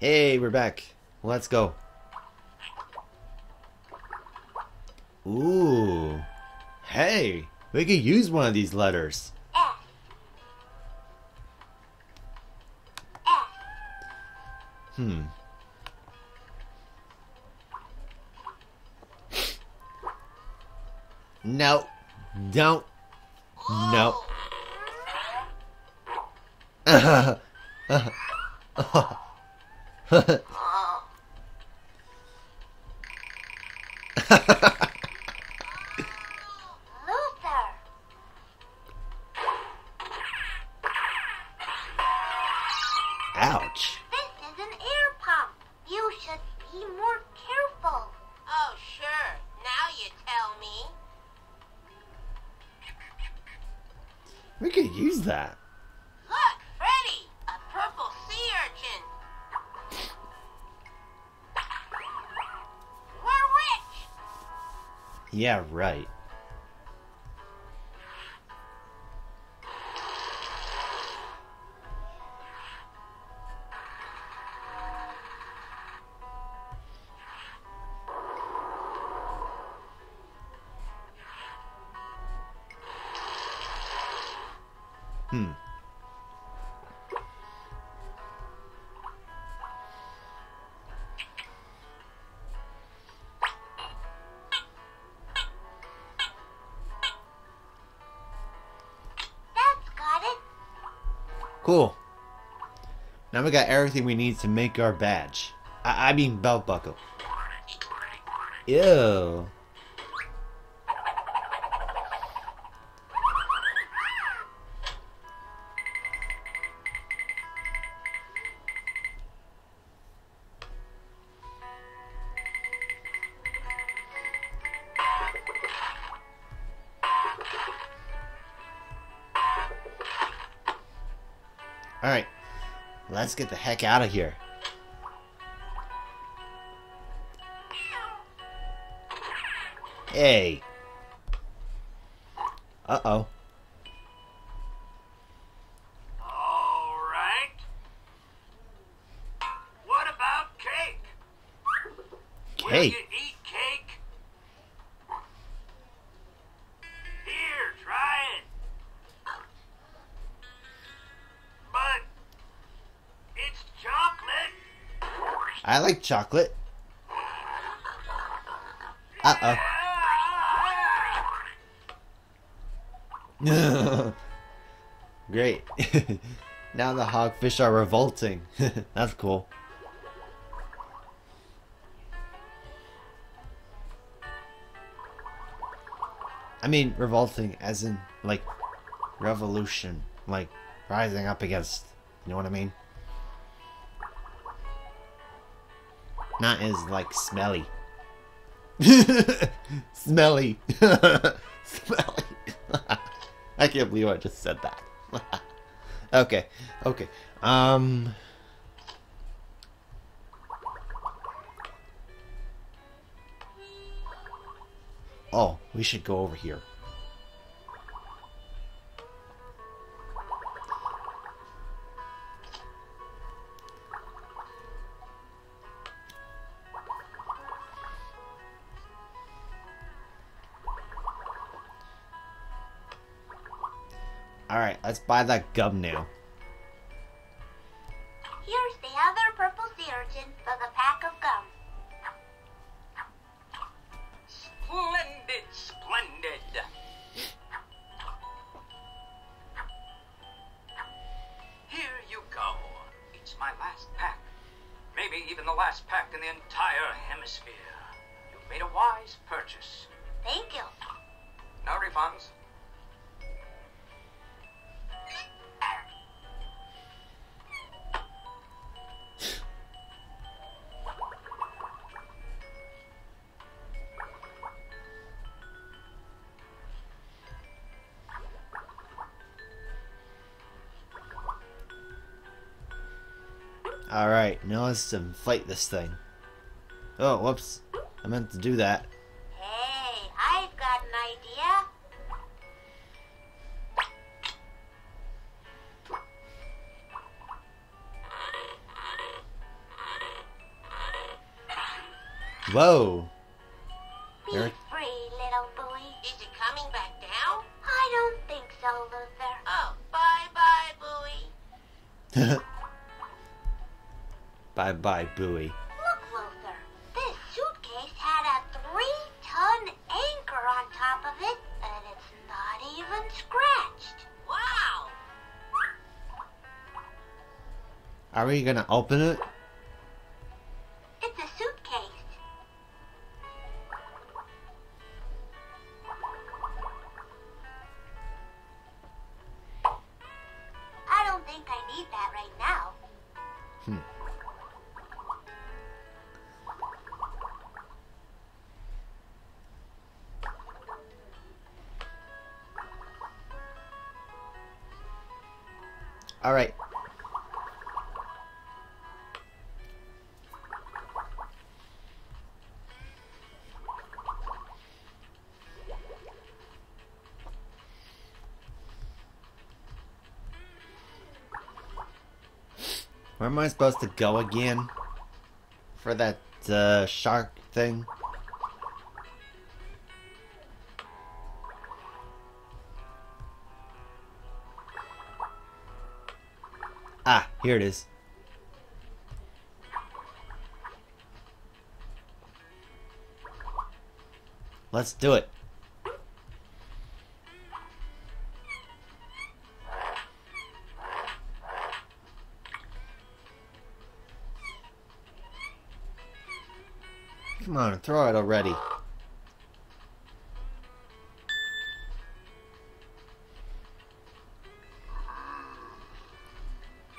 Hey, we're back. Let's go. Ooh. Hey, we could use one of these letters. F. F. Hmm. No. Don't. No. Luther. Ouch. This is an air pump. You should be more careful. Oh, sure. Now you tell me. We could use that. Yeah, right. Hmm. Cool. Now we got everything we need to make our badge. I, I mean belt buckle. Ew. Let's get the heck out of here. Hey. Uh-oh. All right. What about cake? Will Cake. you eat cake? Like chocolate. Uh-oh. Great. now the hogfish are revolting. That's cool. I mean, revolting as in, like, revolution. Like, rising up against. You know what I mean? Not as, like, smelly. smelly. smelly. I can't believe I just said that. okay, okay. Um. Oh, we should go over here. Alright, let's buy that gum now. Alright, now let's um, inflate this thing. Oh, whoops. I meant to do that. Hey, I've got an idea. Whoa. Be Eric? free, little buoy. Is it coming back down? I don't think so, Luther. Oh, bye-bye, buoy. bye bye, buoy. Look, Luther. This suitcase had a three-ton anchor on top of it, and it's not even scratched. Wow. Are we gonna open it? It's a suitcase. I don't think I need that right now. Hmm. All right. Where am I supposed to go again? For that uh, shark thing? Ah, here it is. Let's do it. Come on, throw it already.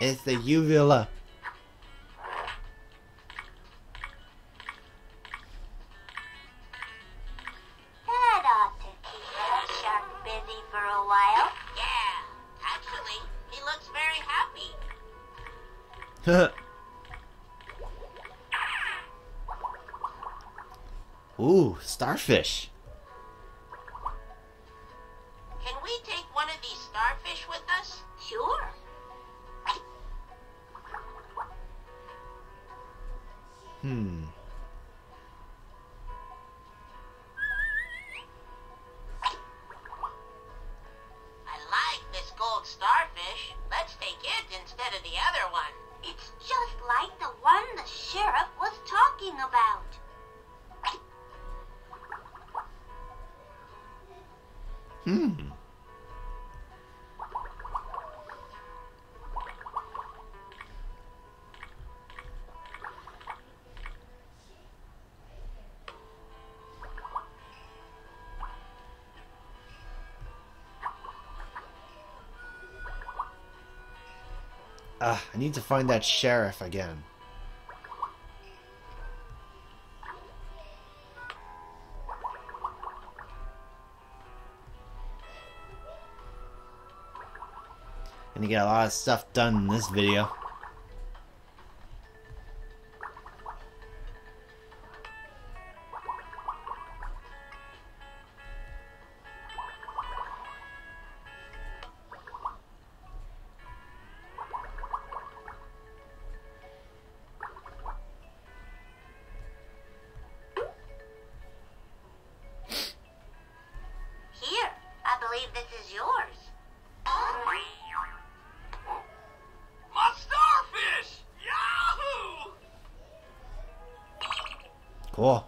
It's the uvula. That ought to keep that shark busy for a while. Yeah. Actually, he looks very happy. Ooh, starfish. Starfish. Let's take it instead of the other one. It's just like the one the sheriff was talking about. Ah, I need to find that sheriff again. Gonna get a lot of stuff done in this video. This is yours. My starfish! Yahoo! Cool.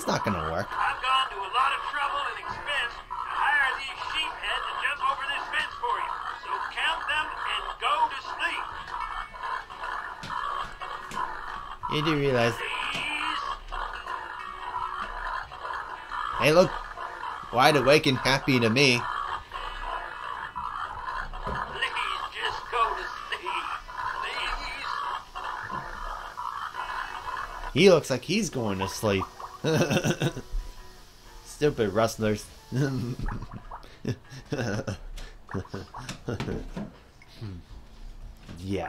That's not gonna work. I've gone to a lot of trouble and expense to hire these sheephead to jump over this fence for you. So count them and go to sleep. You do realize, Please. hey, look, wide awake and happy to me. Please just go to sleep. Please. He looks like he's going to sleep. Stupid rustlers. yeah.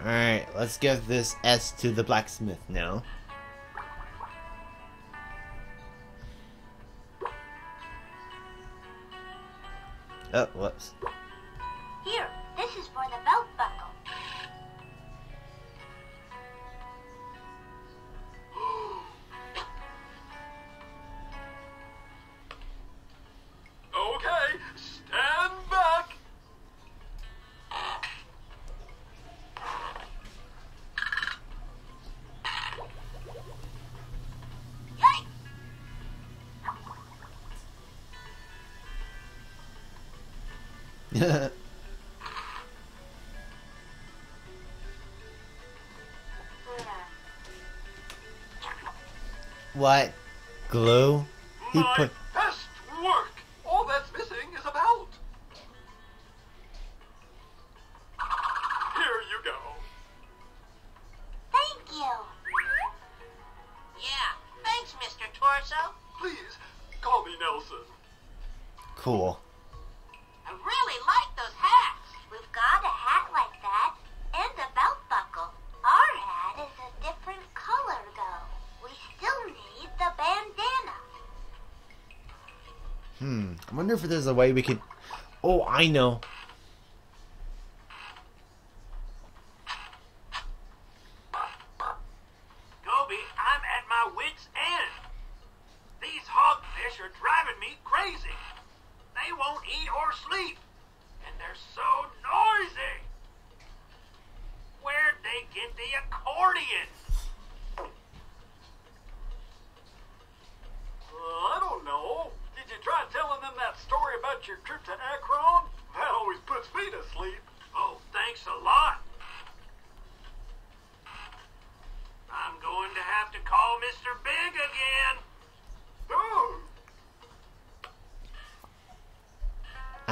Alright, let's give this S to the blacksmith now. Oh, whoops. This is for what? Glue? He put. There's a way we could. Oh, I know. Gobi, I'm at my wits' end. These hogfish are driving me crazy. They won't eat or sleep, and they're so noisy. Where'd they get the accordion? Uh, I don't know. Did you try telling them that story about your trip to Akron? That always puts me to sleep. Oh, thanks a lot. I'm going to have to call Mr. Big again. Oh,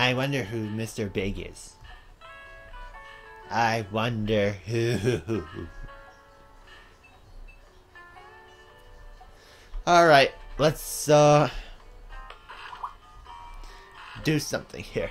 I wonder who Mr. Big is. I wonder who. Alright, let's, uh. Do something here.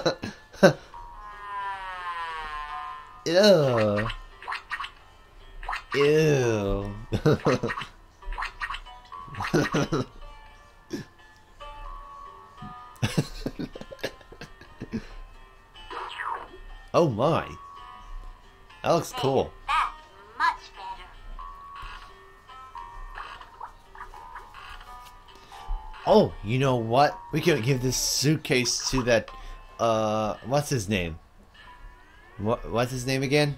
what? We could give this suitcase to that. Uh, what's his name? What? What's his name again?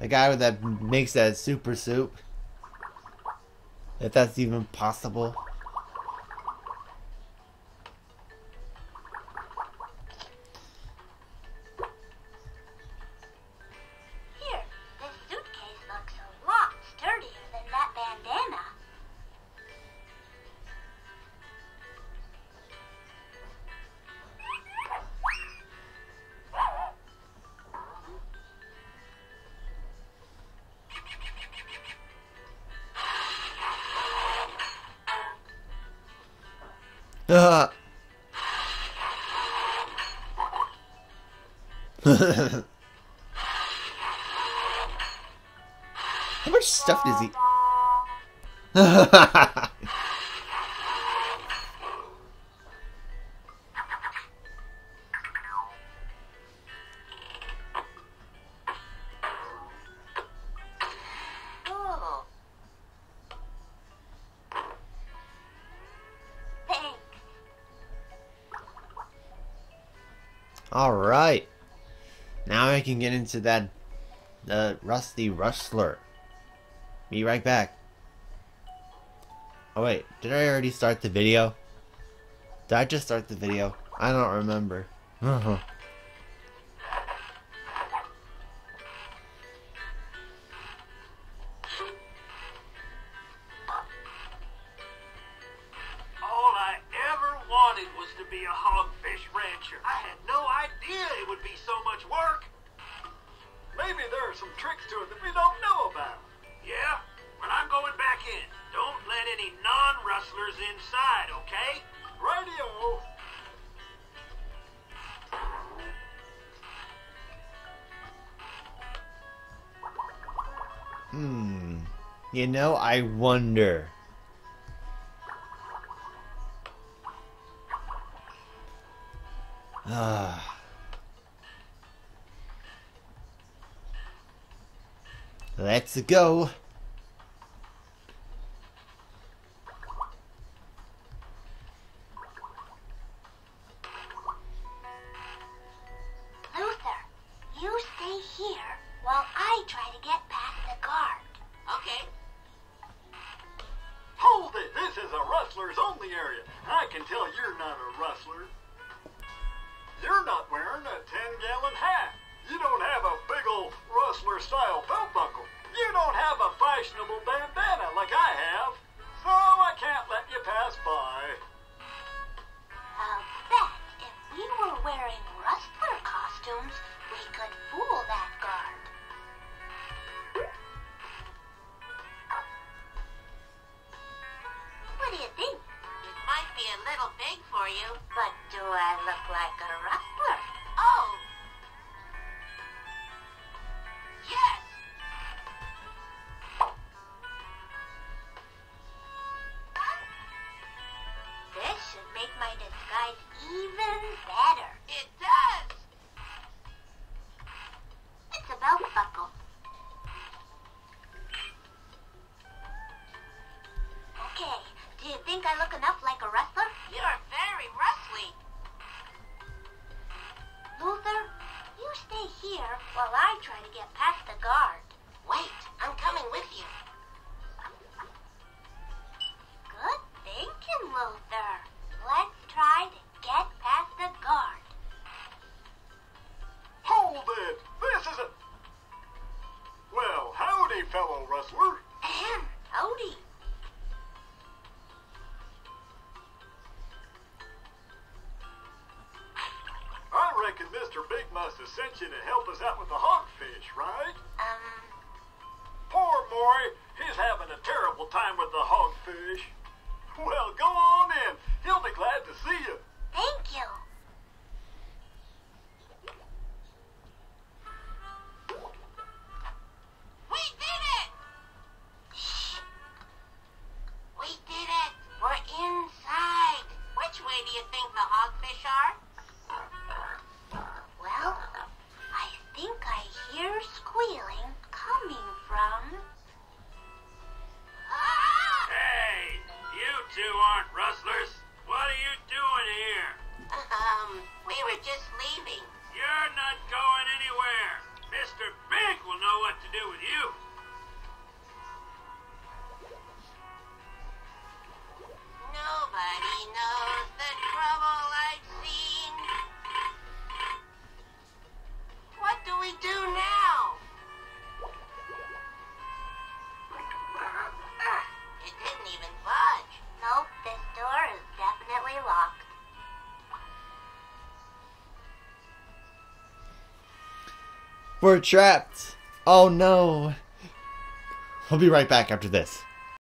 The guy that makes that super soup. If that's even possible. Uh. How much stuff does he... Alright. Now I can get into that the Rusty Rustler. Be right back. Oh wait, did I already start the video? Did I just start the video? I don't remember. Uh -huh. You know, I wonder. Ah. Let's go. big for you, but do I look like a rough try to get past. You're not going anywhere. Mr. Big will know what to do with you. Nobody knows the trouble I've seen. What do we do now? We're trapped. Oh no. We'll be right back after this.